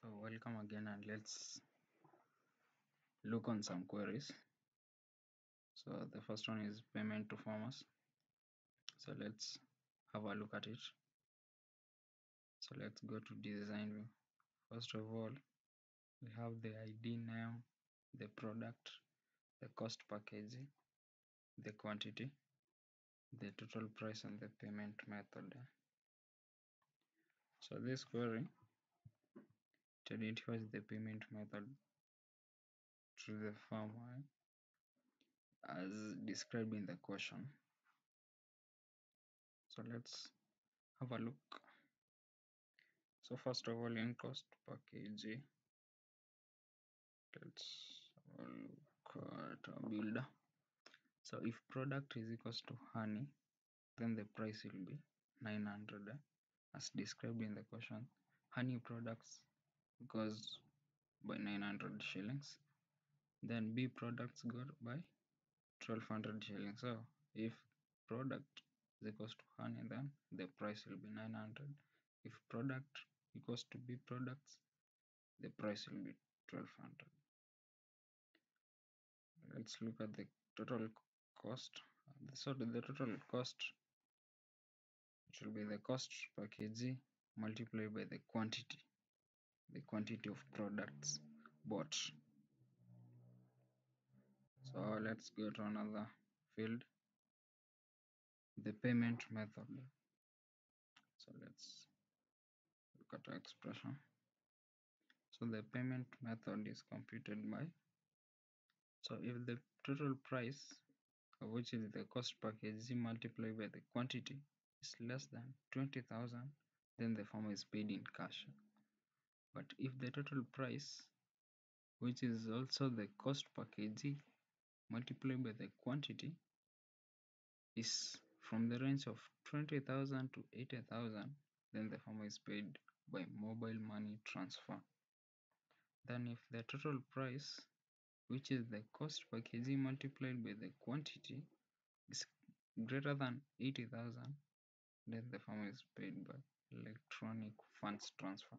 So welcome again and let's look on some queries. So the first one is payment to farmers. So let's have a look at it. So let's go to design view. First of all, we have the ID name, the product, the cost package, the quantity, the total price and the payment method. So this query it identifies the payment method to the farmer as described in the question. So let's have a look. So first of all in cost package let's have a look at a builder. So if product is equals to honey then the price will be 900 as described in the question. Honey products goes by 900 shillings then bee products go by 1200 shillings. So if product is equals to honey then the price will be 900. If product equals to bee products the price will be 1200. Let's look at the total cost. So the total cost it will be the cost per kg multiplied by the quantity the quantity of products bought. So let's go to another field. The payment method. So let's look at our expression. So the payment method is computed by so if the total price which is the cost per kg multiplied by the quantity is less than 20,000 then the farmer is paid in cash but if the total price which is also the cost per kg multiplied by the quantity is from the range of 20,000 to 80,000 then the farmer is paid by mobile money transfer. Then if the total price which is the cost per kg multiplied by the quantity is greater than 80,000 then the farmer is paid by electronic funds transfer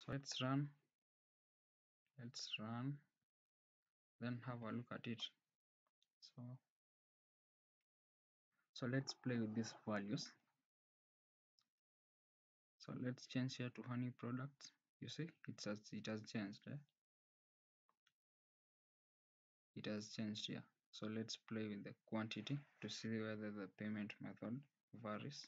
so let's run. Let's run. Then have a look at it. So so let's play with these values. So let's change here to honey products. You see it has it has changed eh? it has changed here. So let's play with the quantity to see whether the payment method varies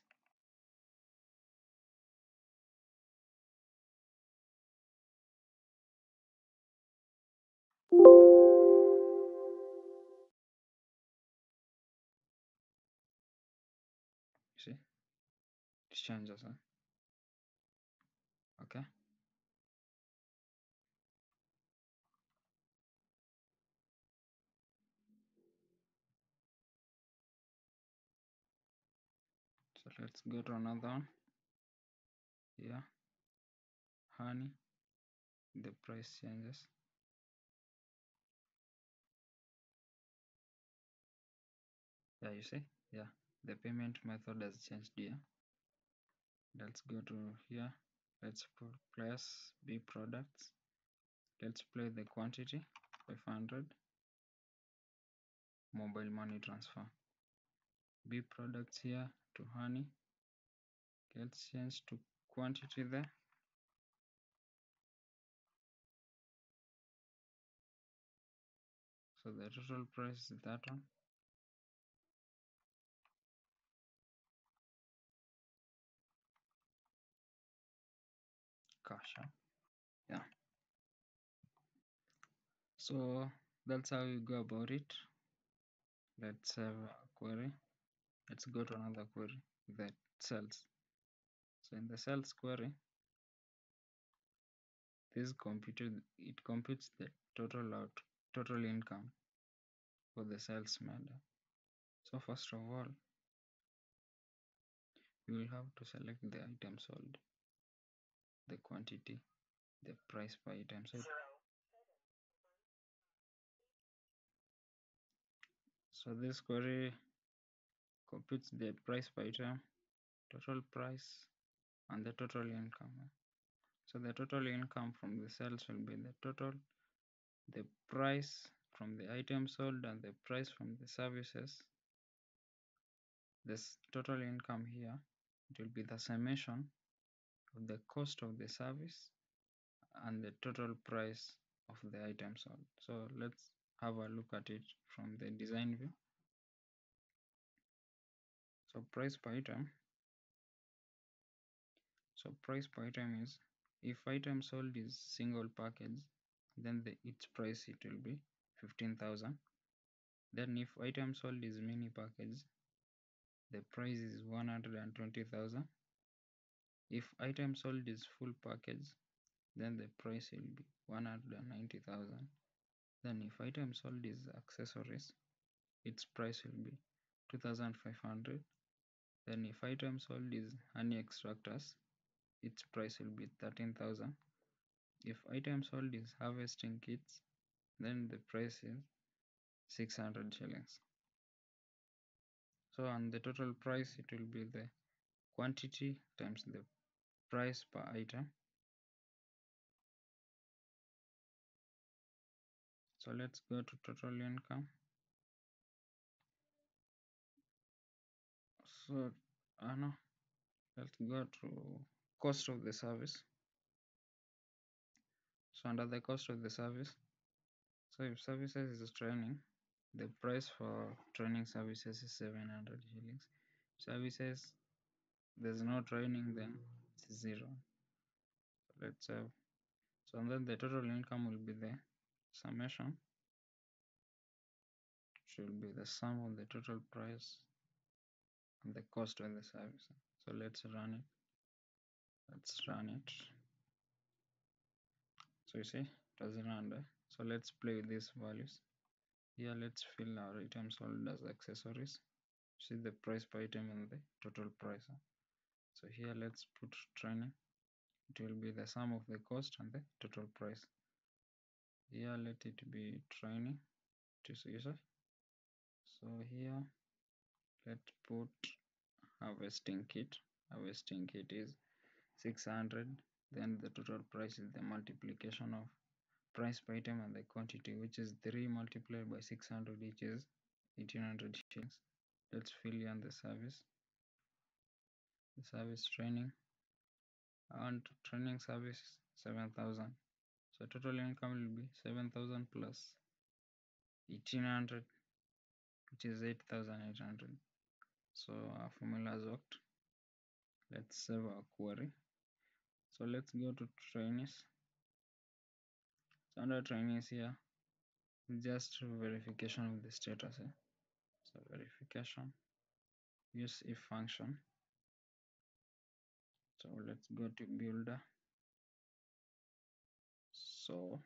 changes huh? Eh? okay. So let's go to another one. Here honey. The price changes. Yeah you see? Yeah. The payment method has changed here let's go to here. Let's put place bee products. Let's play the quantity 500 mobile money transfer. bee products here to honey. Let's change to quantity there. So the total price is that one cash huh? yeah so that's how you go about it. Let's have a query. Let's go to another query that cells so in the cells query this computed it computes the total out total income for the sales made so first of all you will have to select the item sold the quantity the price per item sold so this query computes the price per item total price and the total income So the total income from the sales will be the total, the price from the item sold and the price from the services. This total income here, it will be the summation of the cost of the service and the total price of the item sold. So let's have a look at it from the design view. So price per item. So price per item is if item sold is single package, then the its price it will be 15,000. Then if item sold is mini package, the price is 120,000. If item sold is full package, then the price will be 190,000. Then if item sold is accessories, its price will be 2500 then if item sold is honey extractors, its price will be 13,000. If item sold is harvesting kits, then the price is 600 shillings. So on the total price, it will be the quantity times the price per item. So let's go to total income. So I know let's go to cost of the service. So under the cost of the service, so if services is training, the price for training services is 700 shillings. Services there's no training then it's zero. Let's have so then the total income will be the summation should be the sum of the total price and the cost of the service. So let's run it. Let's run it. So you see it has run. So let's play with these values. Here let's fill our item sold as accessories. See the price per item and the total price. So here let's put training. It will be the sum of the cost and the total price. Here let it be training to user. So here let's put harvesting kit. Harvesting kit is 600 then the total price is the multiplication of price per item and the quantity which is 3 multiplied by 600 which is 1800 shillings. Let's fill in the service. The service training. And training service 7000 so total income will be 7000 plus 1800 which is 8800 so our formula has worked. Let's save our query. So let's go to trainees. So under trainees here just verification of the status eh? so verification use if function. So let's go to builder so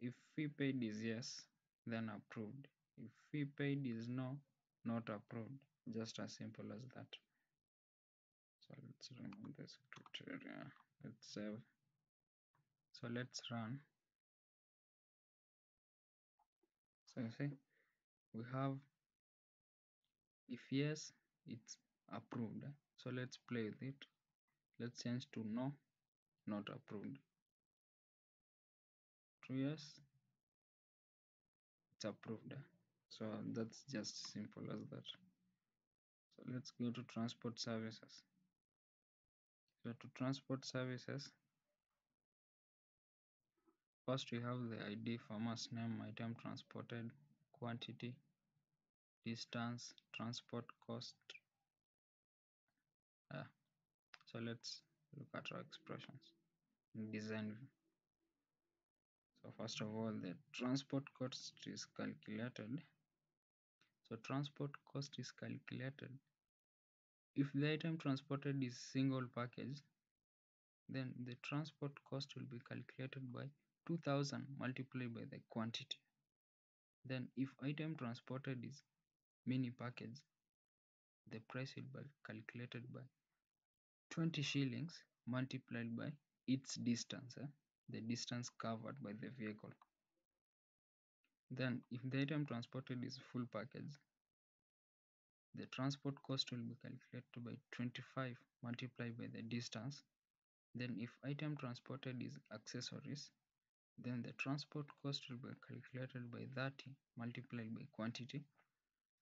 if fee paid is yes then approved. If fee paid is no not approved. Just as simple as that. So let's remove this criteria. Let's save. So let's run. So you see we have if yes it's approved. So let's play with it. Let's change to no not approved yes it's approved. So that's just simple as that. So let's go to transport services. So to transport services first we have the id farmer's name item transported quantity distance transport cost. Uh, so let's look at our expressions. Design view so first of all the transport cost is calculated. So transport cost is calculated. If the item transported is single package then the transport cost will be calculated by 2000 multiplied by the quantity. Then if item transported is mini package the price will be calculated by 20 shillings multiplied by its distance eh? The distance covered by the vehicle. Then if the item transported is full package the transport cost will be calculated by 25 multiplied by the distance. Then if item transported is accessories then the transport cost will be calculated by 30 multiplied by quantity.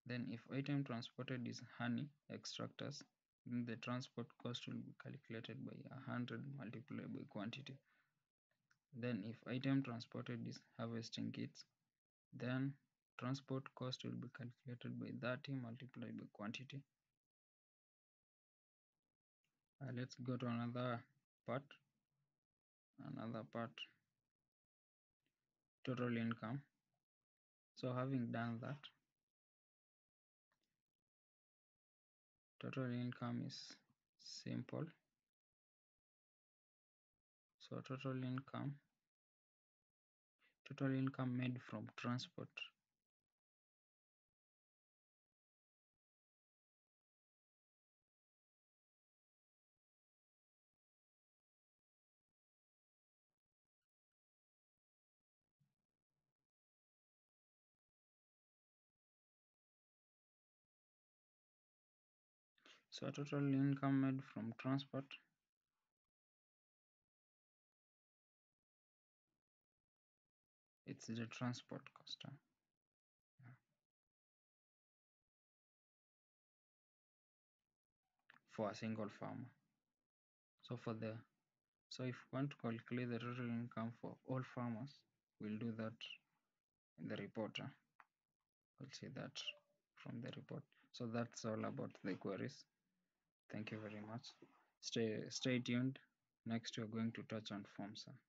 Then if item transported is honey extractors then the transport cost will be calculated by 100 multiplied by quantity then if item transported is harvesting kits then transport cost will be calculated by 30 multiplied by quantity. Uh, let's go to another part another part. Total income. So having done that total income is simple. So total income total income made from transport. So total income made from transport it's the transport cost huh? for a single farmer so for the so if you want to calculate the total income for all farmers we'll do that in the report huh? we'll see that from the report so that's all about the queries thank you very much stay stay tuned next we're going to touch on forms huh?